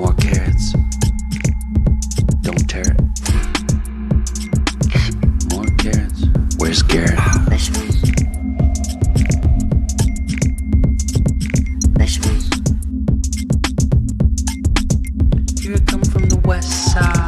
more carrots. Don't tear it. More carrots. Where's Garrett? Vegetables. Vegetables. You come from the west side.